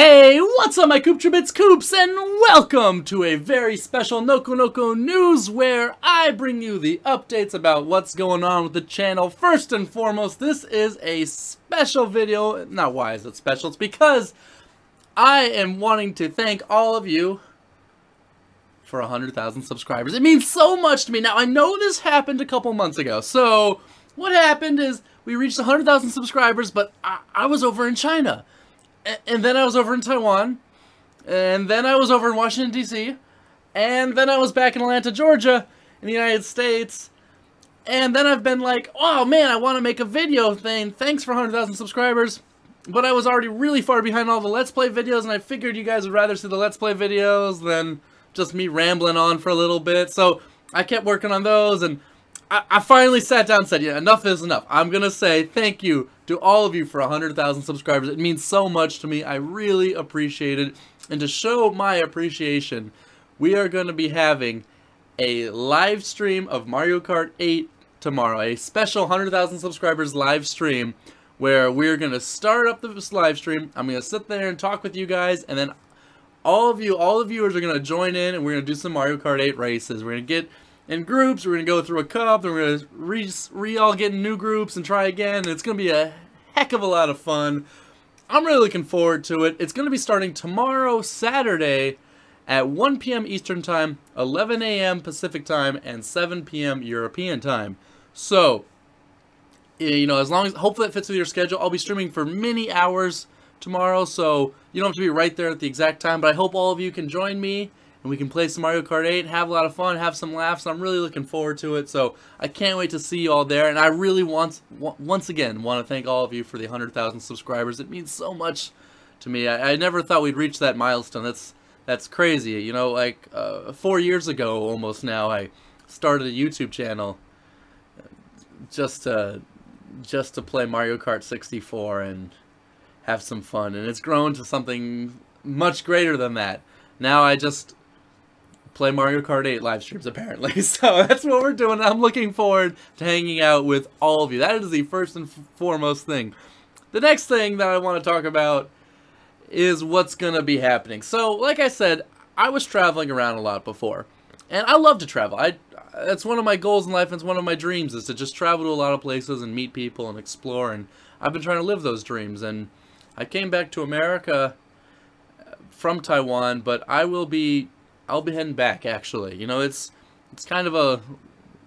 Hey, what's up my Coop It's Coops and welcome to a very special Noko Noko News where I bring you the updates about what's going on with the channel. First and foremost, this is a special video. Not why is it special, it's because I am wanting to thank all of you for 100,000 subscribers. It means so much to me. Now, I know this happened a couple months ago, so what happened is we reached 100,000 subscribers, but I, I was over in China and then I was over in Taiwan, and then I was over in Washington, D.C., and then I was back in Atlanta, Georgia, in the United States, and then I've been like, oh man, I want to make a video thing, thanks for 100,000 subscribers, but I was already really far behind all the Let's Play videos, and I figured you guys would rather see the Let's Play videos than just me rambling on for a little bit, so I kept working on those, and I, finally sat down and said, yeah, enough is enough. I'm going to say thank you to all of you for 100,000 subscribers. It means so much to me. I really appreciate it. And to show my appreciation, we are going to be having a live stream of Mario Kart 8 tomorrow. A special 100,000 subscribers live stream where we're going to start up this live stream. I'm going to sit there and talk with you guys and then all of you, all the viewers are going to join in and we're going to do some Mario Kart 8 races. We're going to get in groups. We're going to go through a cup. Then we're going to re, all get in new groups and try again. It's going to be a heck of a lot of fun. I'm really looking forward to it. It's going to be starting tomorrow, Saturday, at 1 p.m. Eastern Time, 11 a.m. Pacific Time, and 7 p.m. European Time. So, you know, as long as, hopefully it fits with your schedule, I'll be streaming for many hours tomorrow, so you don't have to be right there at the exact time, but I hope all of you can join me and we can play some Mario Kart 8, have a lot of fun, have some laughs. I'm really looking forward to it, so I can't wait to see you all there. And I really want, once again, want to thank all of you for the 100,000 subscribers. It means so much to me. I, I, never thought we'd reach that milestone. That's that's crazy. You know, like uh, four years ago, almost now, I started a YouTube channel just to just to play Mario Kart 64 and have some fun, and it's grown to something much greater than that. Now I just play Mario Kart 8 live streams, apparently. So that's what we're doing. I'm looking forward to hanging out with all of you. That is the first and foremost thing. The next thing that I want to talk about is what's going to be happening. So, like I said, I was traveling around a lot before. And I love to travel. I That's one of my goals in life and it's one of my dreams is to just travel to a lot of places and meet people and explore. And I've been trying to live those dreams. And I came back to America uh, from Taiwan, but I will be I'll be heading back, actually. You know, it's it's kind of a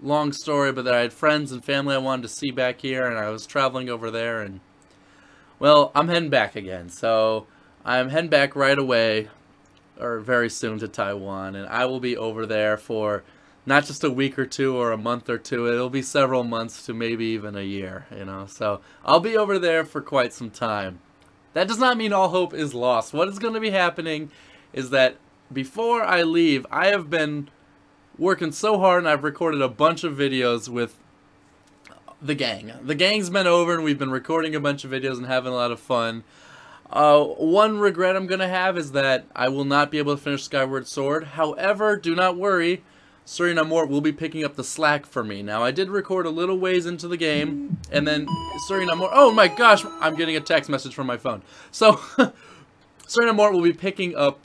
long story, but I had friends and family I wanted to see back here, and I was traveling over there, and, well, I'm heading back again. So I'm heading back right away, or very soon to Taiwan, and I will be over there for not just a week or two or a month or two. It'll be several months to maybe even a year, you know. So I'll be over there for quite some time. That does not mean all hope is lost. What is going to be happening is that before I leave, I have been working so hard and I've recorded a bunch of videos with the gang. The gang's been over and we've been recording a bunch of videos and having a lot of fun. Uh, one regret I'm going to have is that I will not be able to finish Skyward Sword. However, do not worry. SirEnobMort will be picking up the slack for me. Now, I did record a little ways into the game, and then SirEnobMort... Oh my gosh, I'm getting a text message from my phone. So, SirEnobMort will be picking up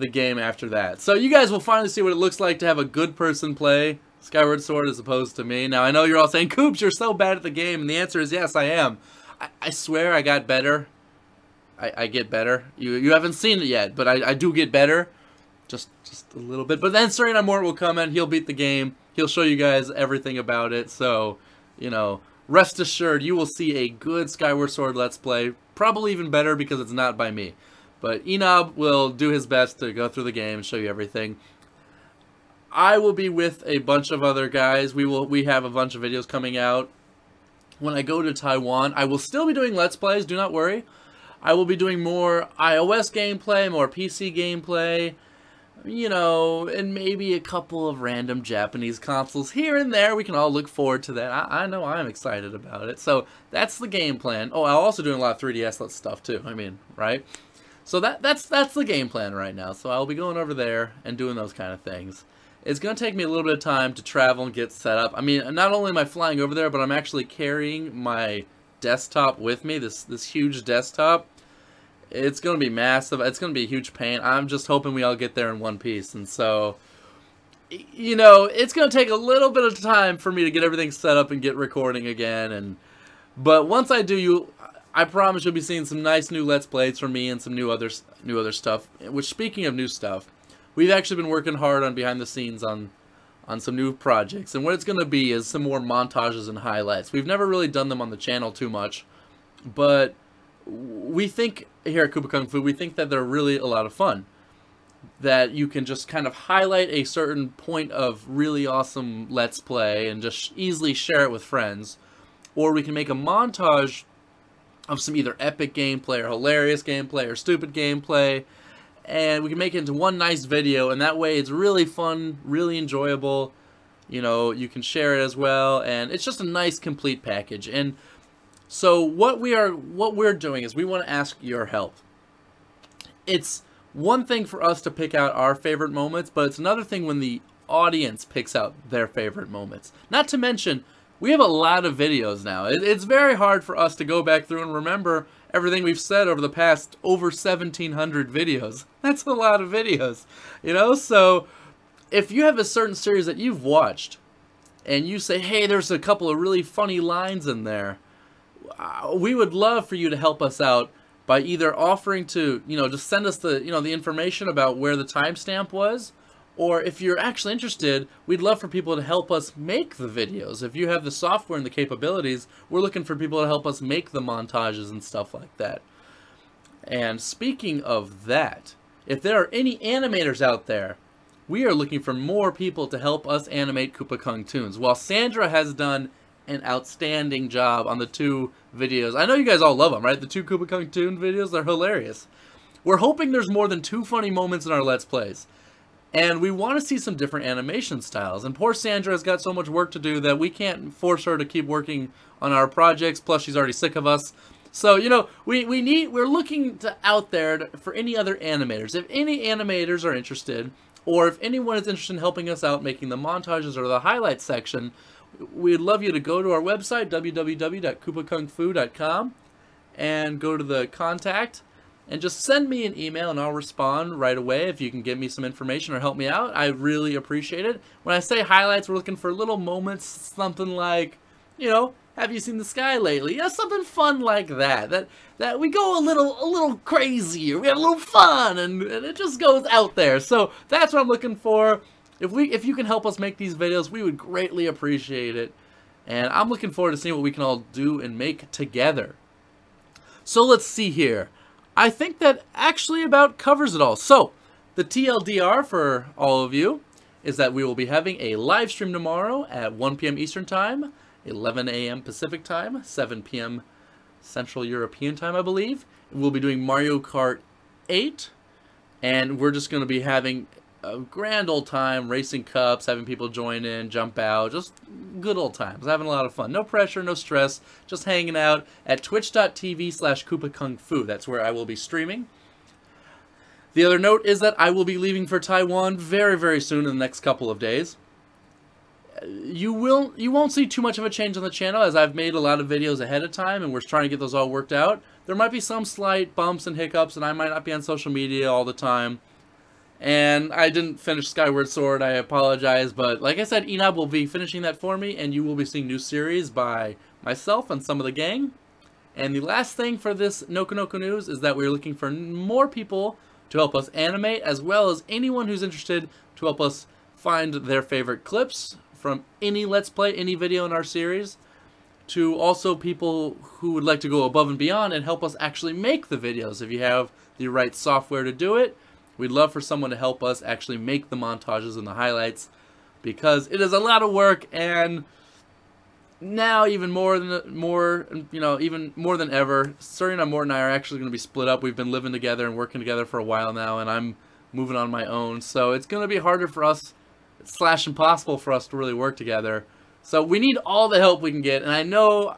the game after that. So you guys will finally see what it looks like to have a good person play Skyward Sword as opposed to me. Now, I know you're all saying, Coops, you're so bad at the game. And the answer is yes, I am. I, I swear I got better. I, I, get better. You you haven't seen it yet, but I, I do get better. Just just a little bit. But then SirEnobMort will come in. He'll beat the game. He'll show you guys everything about it. So, you know, rest assured, you will see a good Skyward Sword Let's Play. Probably even better because it's not by me. But Enob will do his best to go through the game and show you everything. I will be with a bunch of other guys. We will we have a bunch of videos coming out. When I go to Taiwan, I will still be doing Let's Plays, do not worry. I will be doing more iOS gameplay, more PC gameplay, you know, and maybe a couple of random Japanese consoles here and there. We can all look forward to that. I, I know I'm excited about it. So that's the game plan. Oh, I'm also doing a lot of 3DS stuff too. I mean, right? So that that's that's the game plan right now. So I'll be going over there and doing those kind of things. It's going to take me a little bit of time to travel and get set up. I mean, not only am I flying over there, but I'm actually carrying my desktop with me, this this huge desktop. it's going to be massive. It's going to be a huge pain. I'm just hoping we all get there in one piece. And so, you know, it's going to take a little bit of time for me to get everything set up and get recording again. And but once I do, you, I promise you'll be seeing some nice new Let's Plays from me and some new other new other stuff. Which, speaking of new stuff, we've actually been working hard on behind the scenes on on some new projects. And what it's going to be is some more montages and highlights. We've never really done them on the channel too much, but we think here at Koopa Kung Fu, we think that they're really a lot of fun. That you can just kind of highlight a certain point of really awesome Let's Play and just easily share it with friends. Or we can make a montage of some either epic gameplay or hilarious gameplay or stupid gameplay. And we can make it into one nice video and that way it's really fun, really enjoyable. You know, you can share it as well and it's just a nice complete package. And so what we are what we're doing is we want to ask your help. It's one thing for us to pick out our favorite moments, but it's another thing when the audience picks out their favorite moments. Not to mention, we have a lot of videos now. it's very hard for us to go back through and remember everything we've said over the past over 1700 videos. That's a lot of videos, you know? So if you have a certain series that you've watched and you say, hey, there's a couple of really funny lines in there, uh, we would love for you to help us out by either offering to, you know, just send us the, you know, the information about where the timestamp was, or if you're actually interested, we'd love for people to help us make the videos. If you have the software and the capabilities, we're looking for people to help us make the montages and stuff like that. And speaking of that, if there are any animators out there, we are looking for more people to help us animate Koopa Kung Toons. While Sandra has done an outstanding job on the two videos. I know you guys all love them, right? The two Koopa Kung Toon videos, they're hilarious. We're hoping there's more than two funny moments in our Let's Plays. And we want to see some different animation styles. And poor Sandra has got so much work to do that we can't force her to keep working on our projects. Plus, she's already sick of us. So, you know, we, we need, we're looking to out there to, for any other animators. If any animators are interested, or if anyone is interested in helping us out making the montages or the highlights section, we'd love you to go to our website, www.koopakungfu.com, and go to the contact and just send me an email and I'll respond right away if you can give me some information or help me out. I really appreciate it. When I say highlights, we're looking for little moments, something like, you know, have you seen the sky lately? Yeah, something fun like that. That that we go a little a little crazy, we have a little fun, and, and it just goes out there. So that's what I'm looking for. If we if you can help us make these videos, we would greatly appreciate it. And I'm looking forward to seeing what we can all do and make together. So let's see here. I think that actually about covers it all. So, the TLDR for all of you is that we will be having a live stream tomorrow at 1 p.m. Eastern Time, 11 a.m. Pacific Time, 7 p.m. Central European Time, I believe. We'll be doing Mario Kart 8, and we're just going to be having a grand old time racing cups, having people join in, jump out, just good old times, having a lot of fun. No pressure, no stress, just hanging out at twitch.tv slash Fu. That's where I will be streaming. The other note is that I will be leaving for Taiwan very, very soon in the next couple of days. You will you won't see too much of a change on the channel as I've made a lot of videos ahead of time and we're trying to get those all worked out. There might be some slight bumps and hiccups and I might not be on social media all the time and I didn't finish Skyward Sword, I apologize, but like I said, Enob will be finishing that for me, and you will be seeing new series by myself and some of the gang. And the last thing for this Noko Noko News is that we're looking for more people to help us animate, as well as anyone who's interested to help us find their favorite clips from any Let's Play, any video in our series, to also people who would like to go above and beyond and help us actually make the videos if you have the right software to do it We'd love for someone to help us actually make the montages and the highlights because it is a lot of work and now even more than more you know even more than ever SirEnobMort and I are actually going to be split up. We've been living together and working together for a while now and I'm moving on my own. So it's going to be harder for us slash impossible for us to really work together. So we need all the help we can get and I know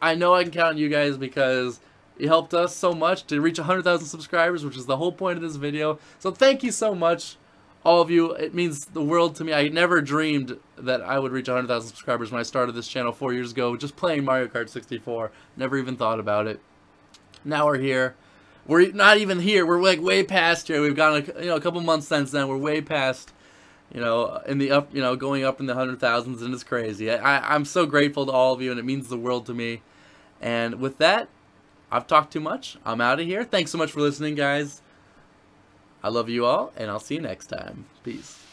I know I can count on you guys because it helped us so much to reach 100,000 subscribers, which is the whole point of this video. So thank you so much, all of you. It means the world to me. I never dreamed that I would reach 100,000 subscribers when I started this channel four years ago, just playing Mario Kart 64. Never even thought about it. Now we're here. We're not even here. We're like way past here. We've gone a, you know a couple months since then. We're way past you know, in the up, you know, going up in the hundred thousands, and it's crazy. I, I'm so grateful to all of you, and it means the world to me. And with that, I've talked too much. I'm out of here. Thanks so much for listening, guys. I love you all, and I'll see you next time. Peace.